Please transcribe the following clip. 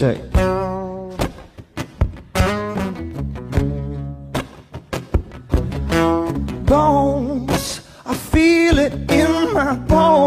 Check. Bones, I feel it in my bones.